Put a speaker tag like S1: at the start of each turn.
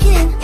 S1: again.